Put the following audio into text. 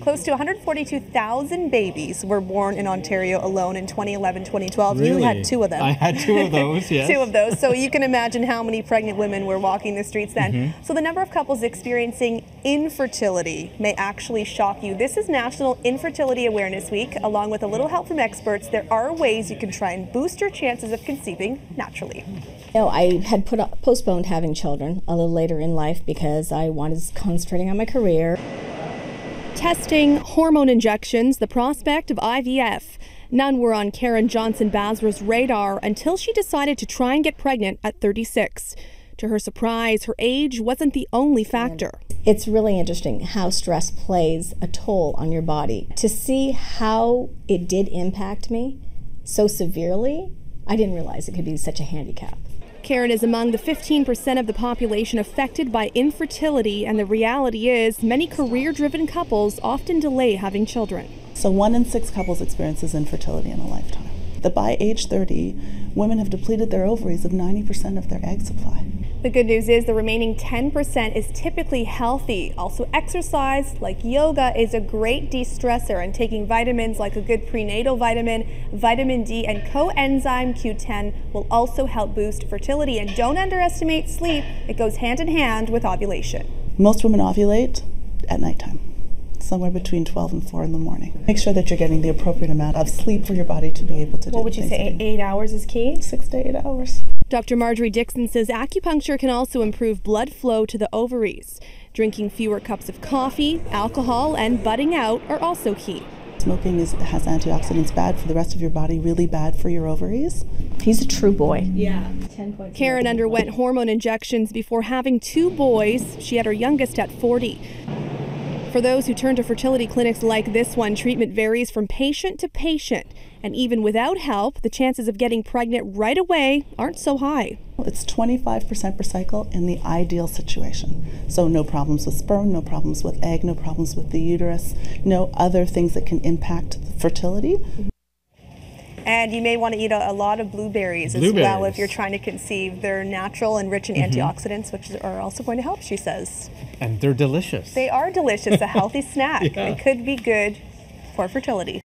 Close to 142,000 babies were born in Ontario alone in 2011 2012. You had two of them. I had two of those, yes. two of those. So you can imagine how many pregnant women were walking the streets then. Mm-hmm. So the number of couples experiencing infertility may actually shock you. This is National Infertility Awareness Week. Along with a little help from experts, there are ways you can try and boost your chances of conceiving naturally. You know, I had put postponed having children a little later in life because I was concentrating on my career. Testing, hormone injections, the prospect of IVF. None were on Karen Johnson Basra's radar until she decided to try and get pregnant at 36. To her surprise, her age wasn't the only factor. It's really interesting how stress plays a toll on your body. To see how it did impact me so severely, I didn't realize it could be such a handicap. Karen is among the 15% of the population affected by infertility, and the reality is many career driven couples often delay having children. So, one in six couples experiences infertility in a lifetime. That by age 30, women have depleted their ovaries of 90% of their egg supply. The good news is the remaining 10% is typically healthy. Also, exercise like yoga is a great de stressor, and taking vitamins like a good prenatal vitamin, vitamin D, and coenzyme Q10 will also help boost fertility. And don't underestimate sleep, it goes hand in hand with ovulation. Most women ovulate at nighttime, somewhere between 12 and 4 in the morning. Make sure that you're getting the appropriate amount of sleep for your body to be able to do What would you say? that Eight hours is key? Six to eight hours. Dr. Marjorie Dixon says acupuncture can also improve blood flow to the ovaries. Drinking fewer cups of coffee, alcohol, and budding out are also key. Smoking is, has antioxidants bad for the rest of your body, really bad for your ovaries. He's a true boy. Yeah. Karen underwent hormone injections before having two boys. She had her youngest at 40. For those who turn to fertility clinics like this one, treatment varies from patient to patient. And even without help, the chances of getting pregnant right away aren't so high. It's 25% per cycle in the ideal situation. So, no problems with sperm, no problems with egg, no problems with the uterus, no other things that can impact fertility. And you may want to eat a, a lot of blueberries, as well if you're trying to conceive. They're natural and rich in mm-hmm. antioxidants, which are also going to help, she says. And they're delicious. They are delicious, a healthy snack. Yeah. It could be good for fertility.